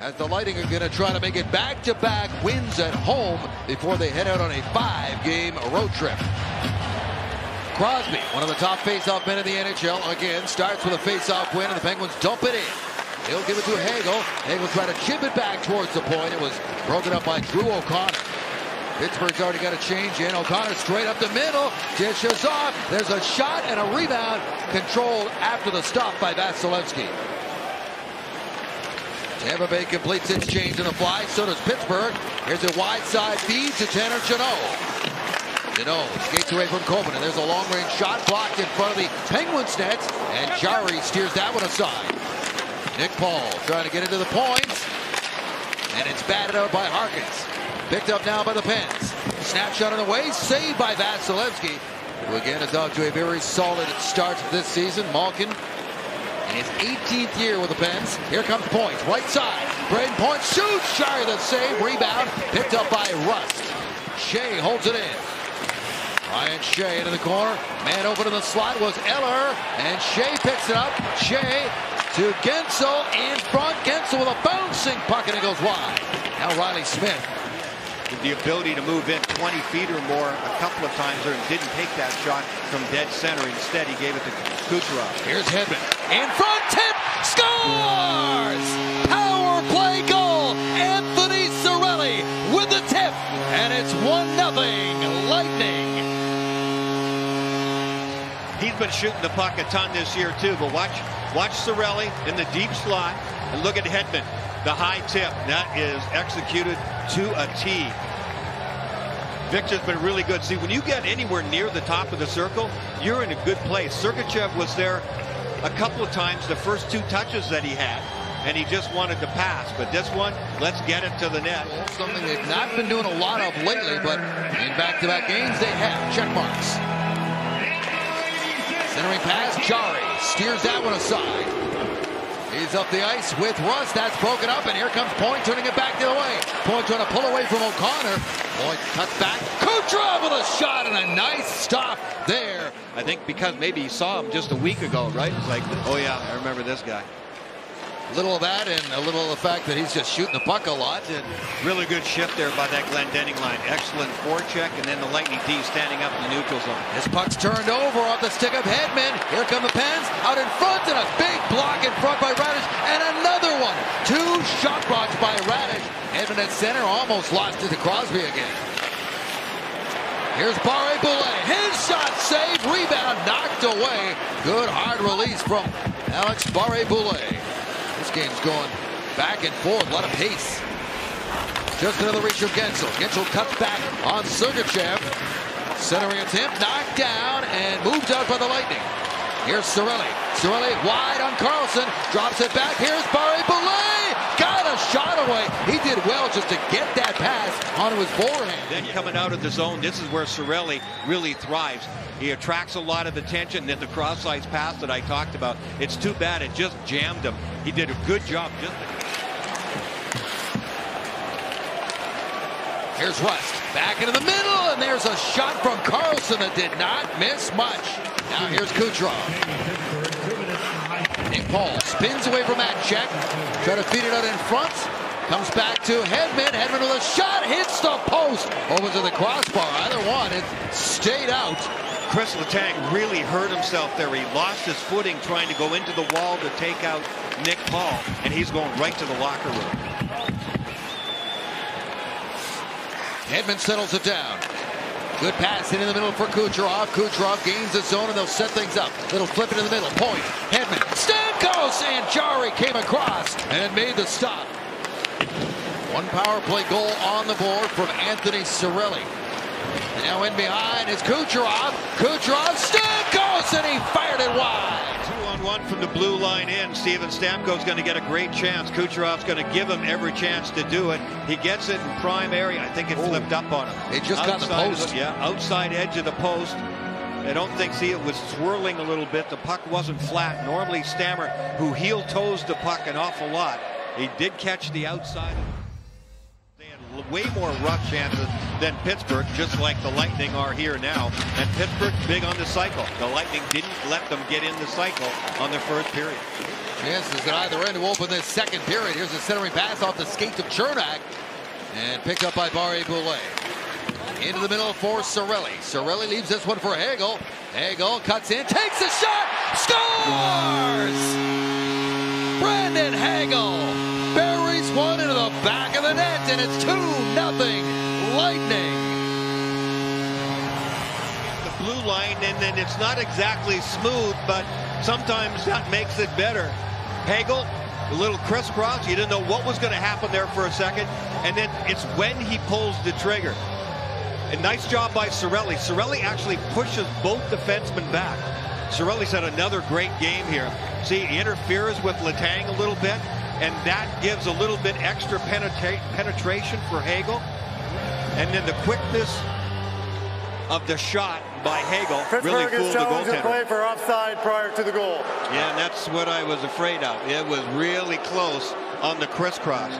as the Lightning are going to try to make it back-to-back wins at home before they head out on a five-game road trip. Crosby, one of the top face-off men in the NHL, again starts with a face-off win, and the Penguins dump it in. He'll give it to Hagel. Hagel try to chip it back towards the point. It was broken up by Drew O'Connor. Pittsburgh's already got a change in. O'Connor straight up the middle. Dishes off. There's a shot and a rebound controlled after the stop by Vasilevsky. Tampa Bay completes its change in the fly. So does Pittsburgh. Here's a wide side feed to Tanner Jeannot. Jeannot skates away from Coleman, and there's a long-range shot blocked in front of the Penguins net, and Jarry steers that one aside. Nick Paul trying to get into the points, and it's batted out by Harkins. Picked up now by the Pens. Snapshot on the way, saved by Vasilevsky, who again is off to a very solid start this season. Malkin in his 18th year with the Pens. Here comes Point, right side. Brayden Point shoots, shy of the save, rebound, picked up by Rust. Shea holds it in. Ryan Shea into the corner. Man open in the slot was Eller, and Shea picks it up. Shea to Guentzel in front. Guentzel with a bouncing puck, and it goes wide. Now Reilly Smith. The ability to move in 20 feet or more a couple of times there and didn't take that shot from dead center. Instead, he gave it to Kucherov. Here's Hedman. In front, tip, scores! Power play goal! Anthony Cirelli with the tip, and it's 1-0 Lightning. He's been shooting the puck a ton this year too, but watch watch Cirelli in the deep slot and look at Hedman. The high tip, that is executed to a T. Victor's been really good. See, when you get anywhere near the top of the circle, you're in a good place. Sergachev was there a couple of times, the first two touches that he had, and he just wanted to pass. But this one, let's get it to the net. Something they've not been doing a lot of lately, but in back-to-back -back games, they have. Check marks. Centering pass, Jarry steers that one aside. Up the ice with Rust. That's broken up, and here comes Point turning it back the other way. Point trying to pull away from O'Connor. Point cuts back. Kucherov with a shot and a nice stop there. I think because maybe he saw him just a week ago, right? It's like, oh yeah, I remember this guy. Little of that and a little of the fact that he's just shooting the puck a lot. And really good shift there by that Glendening line. Excellent forecheck, and then the Lightning D standing up in the neutral zone. His puck's turned over off the stick of Hedman. Here come the Pens out in front, and a big block in front by Raddysh, and another one. Two shot blocks by Raddysh. Hedman at center almost lost it to Crosby again. Here's Barré-Boulet. His shot saved. Rebound knocked away. Good hard release from Alex Barré-Boulet. This game's going back and forth. A lot of pace. Just another reach from Guentzel. Guentzel cuts back on Sergachev. Centering attempt. Knocked down and moved out by the Lightning. Here's Cirelli. Cirelli wide on Karlsson, Drops it back. Here's Barré-Boulet. Got a shot away. He did well just to get that pass onto his forehand. Then coming out of the zone, this is where Cirelli really thrives. He attracts a lot of attention. Then the cross-ice pass that I talked about. It's too bad it just jammed him. He did a good job. Just Here's Rust. Back into the middle, and there's a shot from Karlsson that did not miss much. Now here's Kucherov. Paul spins away from that check. Try to feed it out in front. Comes back to Hedman. Hedman with a shot. Hits the post. Over to the crossbar. Either one. It stayed out. Chris Letang really hurt himself there. He lost his footing trying to go into the wall to take out Nick Paul. And he's going right to the locker room. Hedman settles it down. Good pass in the middle for Kucherov. Kucherov gains the zone and they'll set things up. Little flip it in the middle. Point. Hedman. Stamkos and Jarry came across and made the stop. One power play goal on the board from Anthony Cirelli. Now in behind is Kucherov. Kucherov, Stamkos, and he fired it wide. Two on one from the blue line in. Steven Stamkos going to get a great chance. Kucherov's going to give him every chance to do it. He gets it in prime area. I think it flipped up on him. It just outside got the post. Yeah, outside edge of the post. I don't think, see, it was swirling a little bit. The puck wasn't flat. Normally, Stammer, who heel toes the puck an awful lot, he did catch the outside. They had way more rough chances than Pittsburgh, just like the Lightning are here now. And Pittsburgh big on the cycle. The Lightning didn't let them get in the cycle on their first period. Chances at either end to open this second period. Here's a centering pass off the skates of Cernak And picked up by Barré-Boulet. Into the middle for Cirelli. Cirelli leaves this one for Hagel. Hagel cuts in, takes a shot, scores! Brandon Hagel buries one into the back of the net, and it's 2 nothing Lightning. The blue line, and then it's not exactly smooth, but sometimes that makes it better. Hagel, a little crisscross. You didn't know what was going to happen there for a second. And then it's when he pulls the trigger. A nice job by Cirelli. Cirelli actually pushes both defensemen back. Cirelli's had another great game here. See, he interferes with Letang a little bit, and that gives a little bit extra penetra penetration for Hagel. And then the quickness of the shot by Hagel Pittsburgh really fooled the goaltender. play for offside prior to the goal. Yeah, and that's what I was afraid of. It was really close on the crisscross.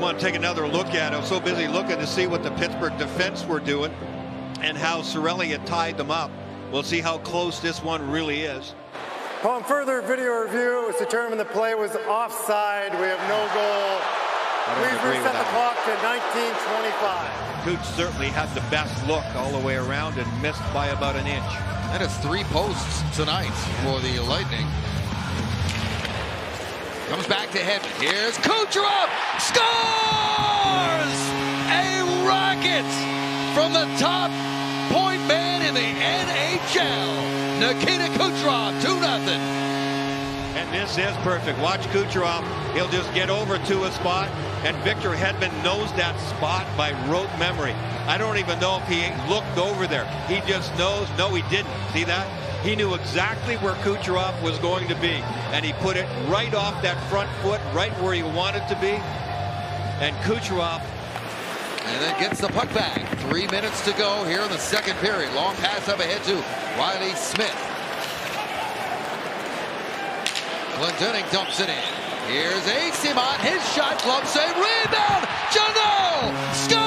I want to take another look at it. I was so busy looking to see what the Pittsburgh defense were doing and how Cirelli had tied them up. We'll see how close this one really is. Upon further video review, it was determined the play was offside. We have no goal. Please agree reset the clock to 1925. Cooch certainly had the best look all the way around and missed by about an inch. That is three posts tonight for the Lightning. Comes back to Hedman. Here's Kucherov. Scores! A rocket from the top point man in the NHL. Nikita Kucherov, 2 0. And this is perfect. Watch Kucherov. He'll just get over to a spot, and Victor Hedman knows that spot by rote memory. I don't even know if he looked over there. He just knows. No, he didn't. See that? He knew exactly where Kucherov was going to be, and he put it right off that front foot, right where he wanted to be. And Kucherov And then gets the puck back. Three minutes to go here in the second period. Long pass up ahead to Reilly Smith. Glendening dumps it in. Here's Eyssimont. His shot, glove save, rebound. Jeannot scores.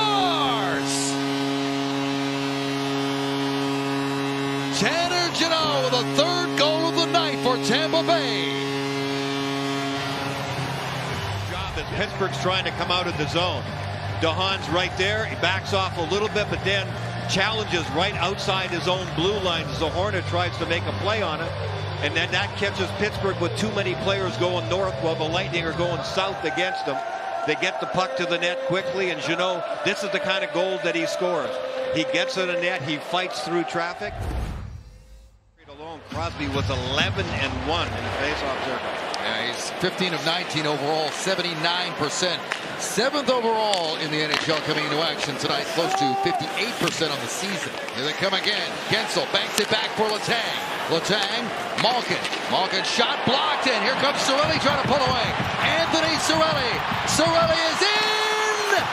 Pittsburgh's trying to come out of the zone. DeHaan's right there. He backs off a little bit, but then challenges right outside his own blue lines as the Hornet tries to make a play on it. And then that catches Pittsburgh with too many players going north while the Lightning are going south against them. They get the puck to the net quickly, and you know, this is the kind of goal that he scores. He gets to the net, he fights through traffic. Alone, Crosby was 11 and 1 in the faceoff circle. He's 15 of 19 overall, 79%. Seventh overall in the NHL coming into action tonight, close to 58% on the season. Here they come again. Guentzel banks it back for Letang. Letang, Malkin. Malkin shot blocked, and here comes Cirelli trying to pull away. Anthony Sorelli. Cirelli is in!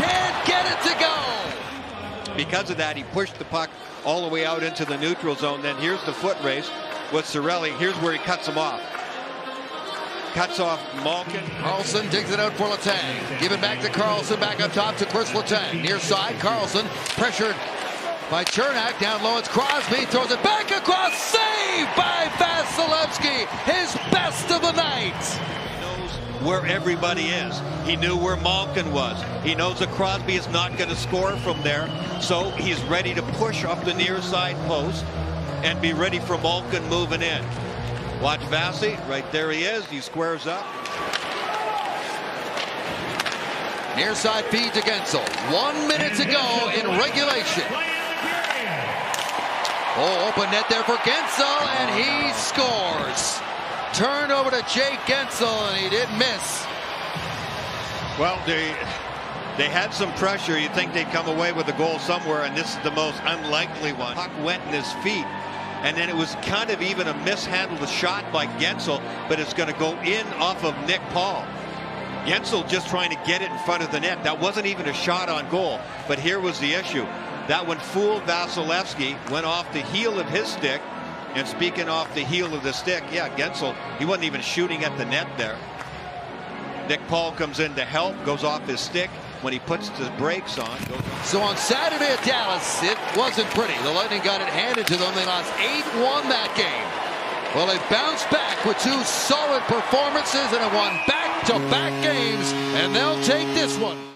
Can't get it to go! Because of that, he pushed the puck all the way out into the neutral zone. Then here's the foot race with Cirelli. Here's where he cuts him off. Cuts off Malkin. Karlsson digs it out for Letang. Give it back to Karlsson. Back up top to Chris Letang. Near side, Karlsson pressured by Cernak. Down low, it's Crosby. Throws it back across. Saved by Vasilevsky. His best of the night. He knows where everybody is. He knew where Malkin was. He knows that Crosby is not going to score from there. So he's ready to push up the near side post and be ready for Malkin moving in. Watch Vasi. Right there he is. He squares up. Near side feed to Guentzel. One minute to go in regulation. Oh, open net there for Guentzel, and he scores. Turned over to Jake Guentzel, and he didn't miss. Well, they they had some pressure. You'd think they'd come away with a goal somewhere, and this is the most unlikely one. Puck went in his feet, and then it was kind of even a mishandled shot by Guentzel, but it's going to go in off of Nick Paul. Guentzel just trying to get it in front of the net. That wasn't even a shot on goal, but here was the issue. That one fooled Vasilevsky, went off the heel of his stick, and speaking off the heel of the stick, yeah, Guentzel, he wasn't even shooting at the net there. Nick Paul comes in to help, goes off his stick. When he puts the brakes on, So on Saturday at Dallas, it wasn't pretty. The Lightning got it handed to them. They lost 8-1 that game. Well, they bounced back with two solid performances and have won back-to-back -back games, and they'll take this one.